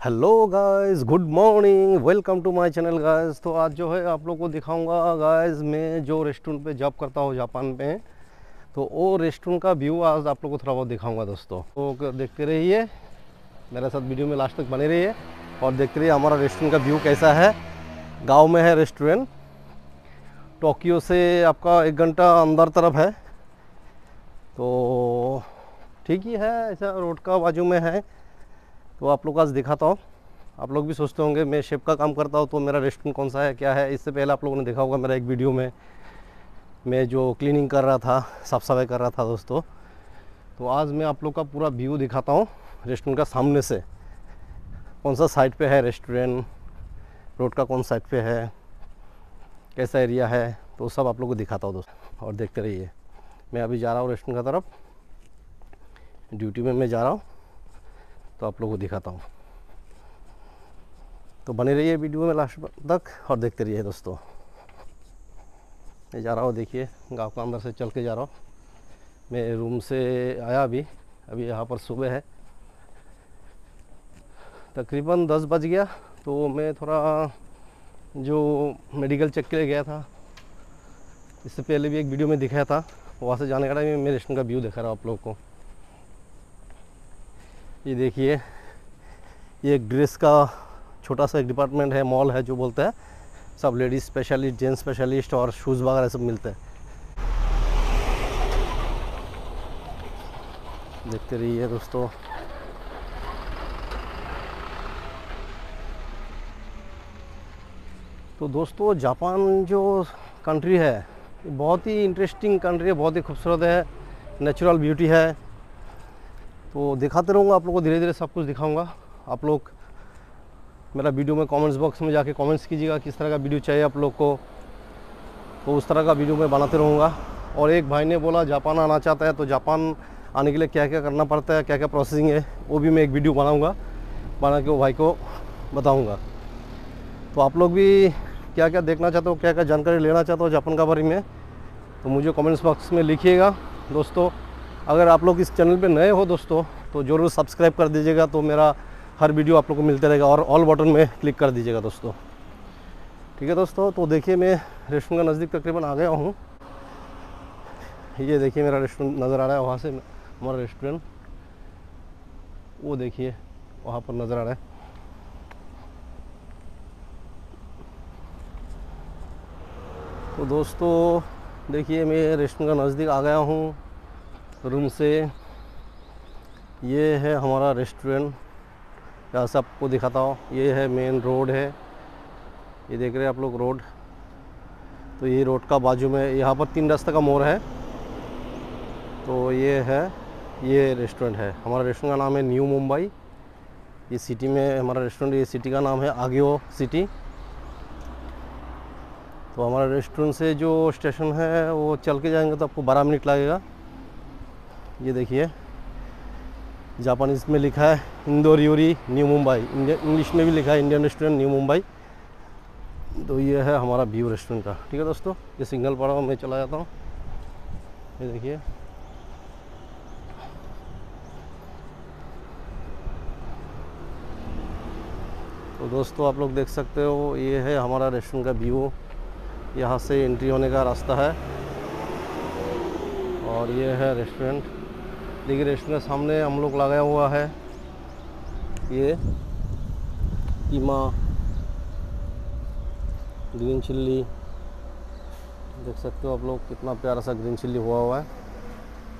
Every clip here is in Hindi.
Hello guys, good morning, welcome to my channel guys. तो आज जो है, आप लोग को दिखाऊँगा गाइस, मैं जो रेस्टोरेंट पे जॉब करता हूँ जापान में तो वो रेस्टोरेंट का व्यू आज आप लोग को थोड़ा बहुत दिखाऊँगा दोस्तों। तो देखते रहिए, मेरे साथ वीडियो में लास्ट तक बने रहिए और देखते रहिए हमारा रेस्टोरेंट का व्यू कैसा है। गाँव में है रेस्टोरेंट, टोक्यो से आपका एक घंटा अंदर तरफ़ है। तो ठीक ही है, ऐसा रोड का बाजू में है। तो आप लोग आज दिखाता हूँ। आप लोग भी सोचते होंगे, मैं शेप का काम करता हूँ तो मेरा रेस्टोरेंट कौन सा है, क्या है? इससे पहले आप लोगों ने देखा होगा मेरा एक वीडियो में, मैं जो क्लीनिंग कर रहा था साफ़ सफ़ाई कर रहा था दोस्तों। तो आज मैं आप लोग का पूरा व्यू दिखाता हूँ रेस्टोरेंट का सामने से। कौन सा साइड पे है रेस्टोरेंट रोड का कौन साइड पे है? कैसा एरिया है? तो सब आप लोग को दिखाता हूँ दोस्तों, और देखते रहिए। मैं अभी जा रहा हूँ रेस्टोरेंट की तरफ़। ड्यूटी में मैं जा रहा हूँ। तो आप लोगों को दिखाता हूँ। तो बने रहिए वीडियो में लास्ट तक और देखते रहिए दोस्तों। मैं जा रहा हूँ, देखिए, गाँव का अंदर से चल के जा रहा हूँ। मैं रूम से आया अभी अभी यहाँ पर सुबह है। तकरीबन दस बज गया तो मैं थोड़ा जो मेडिकल चेक के लिए गया था, इससे पहले भी एक वीडियो में दिखाया था। वहाँ से जाने का टाइम मैं रेस्टोरेंट का व्यू दिखा रहा हूँ आप लोग को। ये देखिए, ये एक ड्रेस का छोटा सा एक डिपार्टमेंट है मॉल है जो बोलते हैं। सब लेडीज़ स्पेशलिस्ट जेंट्स स्पेशलिस्ट और शूज़ वगैरह सब मिलते हैं। देखते रहिए दोस्तों। तो दोस्तों, जापान जो कंट्री है बहुत ही इंटरेस्टिंग कंट्री है, बहुत ही खूबसूरत है। नेचुरल ब्यूटी है। तो दिखाते रहूँगा, आप लोग को धीरे धीरे सब कुछ दिखाऊँगा। आप लोग मेरा वीडियो में कमेंट्स बॉक्स में जाके कमेंट्स कीजिएगा, किस तरह का वीडियो चाहिए आप लोग को। तो उस तरह का वीडियो मैं बनाते रहूँगा। और एक भाई ने बोला, जापान आना चाहता है तो जापान आने के लिए क्या क्या करना पड़ता है क्या क्या प्रोसेसिंग है, वो भी मैं एक वीडियो बनाऊँगा। बना के वो भाई को बताऊँगा। तो आप लोग भी क्या क्या देखना चाहते हो क्या क्या जानकारी लेना चाहते हो जापान का बारे में तो मुझे कमेंट्स बॉक्स में लिखिएगा। दोस्तों अगर आप लोग इस चैनल पे नए हो दोस्तों तो ज़रूर सब्सक्राइब कर दीजिएगा तो मेरा हर वीडियो आप लोग को मिलते रहेगा और ऑल बटन में क्लिक कर दीजिएगा दोस्तों। ठीक है दोस्तों तो देखिए मैं रेस्टोरेंट का नज़दीक तकरीबन आ गया हूँ। ये देखिए मेरा रेस्टोरेंट नज़र आ रहा है, वहाँ से हमारा रेस्टोरेंट वो देखिए, वहाँ पर नज़र आ रहा है। तो दोस्तों, देखिए मैं रेस्टोरेंट का नज़दीक आ गया हूँ। रूम से। ये है हमारा रेस्टोरेंट यहाँ से आपको दिखाता हूँ। ये है मेन रोड है। ये देख रहे हैं आप लोग रोड। तो ये रोड का बाजू में, यहाँ पर तीन रास्ते का मोड़ है। तो ये है, ये रेस्टोरेंट है। हमारा रेस्टोरेंट का नाम है न्यू मुंबई। ये सिटी में हमारा रेस्टोरेंट, ये सिटी का नाम है आगियो सिटी। तो हमारा रेस्टोरेंट से जो स्टेशन है, वो चल के जाएँगे तो आपको बारह मिनट लगेगा। ये देखिए, जापानीज़ में लिखा है, इंदौर यूरी, न्यू मुंबई। इंग्लिश में भी लिखा है, इंडियन रेस्टोरेंट, न्यू मुंबई। तो ये है हमारा व्यू रेस्टोरेंट का। ठीक है दोस्तों, ये सिग्नल पड़ा हुआ मैं चला जाता हूँ। ये देखिए। तो दोस्तों, आप लोग देख सकते हो, ये है हमारा रेस्टोरेंट का व्यू। यहाँ से एंट्री होने का रास्ता है। और ये है रेस्टोरेंट। देखिए, रेस्टोरेंट सामने हम लोग लगाया हुआ है ये कीमा ग्रीन चिल्ली। देख सकते हो आप लोग कितना प्यारा सा ग्रीन चिल्ली हुआ हुआ है।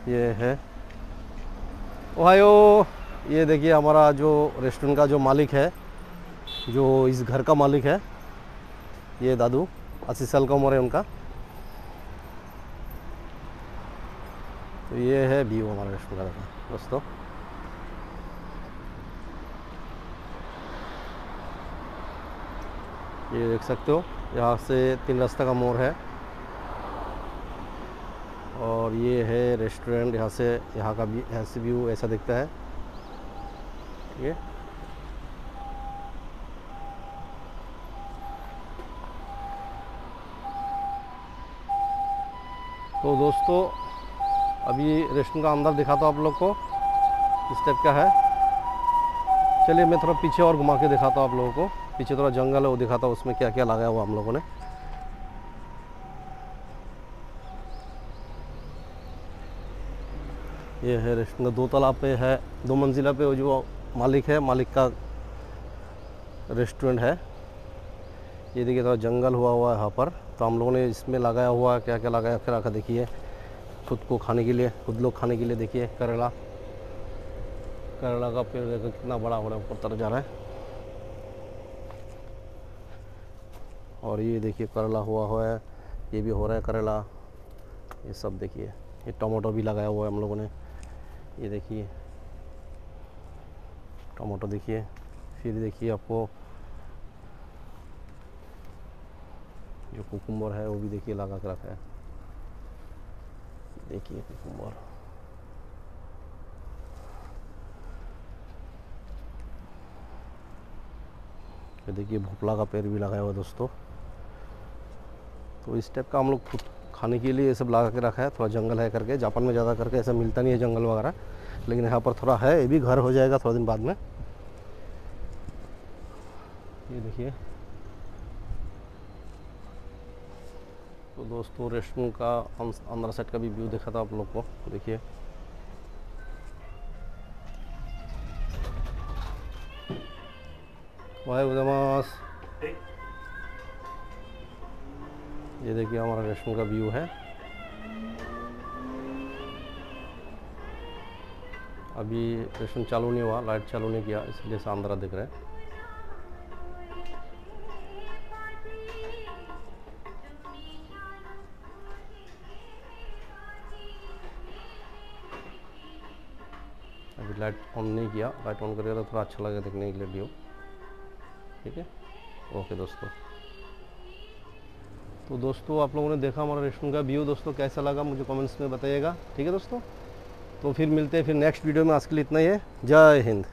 ये है। ओहायो, ये देखिए हमारा जो रेस्टोरेंट का जो मालिक है, जो इस घर का मालिक है, ये दादू, अस्सी साल का उम्र है उनका। तो ये है व्यू हमारा रेस्टोरेंट का, दोस्तों। ये देख सकते हो, यहाँ से तीन रास्ता का मोड़ है। और ये है रेस्टोरेंट यहाँ से, यहाँ का भी यहाँ से व्यू ऐसा दिखता है। ठीक है? तो दोस्तों अभी रेस्टोरेंट का अंदर दिखाता हूँ आप लोग को। इस टाइप का है। चलिए मैं थोड़ा पीछे और घुमा के दिखाता हूँ आप लोगों को। पीछे थोड़ा जंगल है, वो दिखाता हूँ, उसमें क्या क्या लगाया हुआ हम लोगों ने। ये है रेस्टोरेंट दो तालाब पे है, दो मंजिला पे वो जो मालिक है, मालिक का रेस्टोरेंट है। ये देखिए थोड़ा जंगल हुआ हुआ है यहाँ पर। तो हम लोगों ने इसमें लगाया हुआ क्या क्या लगाया फिर आकर देखिए। खुद को खाने के लिए, खुद लोग खाने के लिए देखिए, करेला। करेला का पेड़ देखो कितना बड़ा हो बड़ा ऊपर तरफ़ जा रहा है। और ये देखिए, करेला हुआ हुआ है, ये भी हो रहा है करेला। ये सब देखिए, ये टमाटो भी लगाया हुआ है हम लोगों ने। ये देखिए टमाटो देखिए, फिर देखिए आपको जो कुकुम्बर है, वो भी देखिए लगा के रखा है। देखिए कुकुम्बर ये देखिए, भोपला का पेड़ भी लगाया हुआ दोस्तों। तो इस टाइप का हम लोग खुद खाने के लिए ये सब लगा के रखा है। थोड़ा जंगल है करके, जापान में ज़्यादा करके ऐसा मिलता नहीं है जंगल वगैरह। लेकिन यहाँ पर थोड़ा है, ये भी घर हो जाएगा थोड़ा दिन बाद में। ये देखिए तो दोस्तों रेस्टोरेंट का अंदर साइड का भी व्यू देखा था आप लोग को। देखिए। वाहे उदमास ये देखिए, हमारा रेस्टोरेंट का व्यू है। अभी रेस्टोरेंट चालू नहीं हुआ, लाइट चालू नहीं किया, इसलिए शानदार दिख रहा है। लाइट ऑन नहीं किया। लाइट ऑन करेगा तो थोड़ा अच्छा लगेगा देखने के लिए व्यू ठीक है? ओके दोस्तों। तो दोस्तों, आप लोगों ने देखा हमारा रेस्टोरेंट का व्यू। दोस्तों, कैसा लगा मुझे कमेंट्स में बताइएगा। ठीक है दोस्तों? तो फिर मिलते हैं फिर नेक्स्ट वीडियो में। आज के लिए इतना ही है। जय हिंद।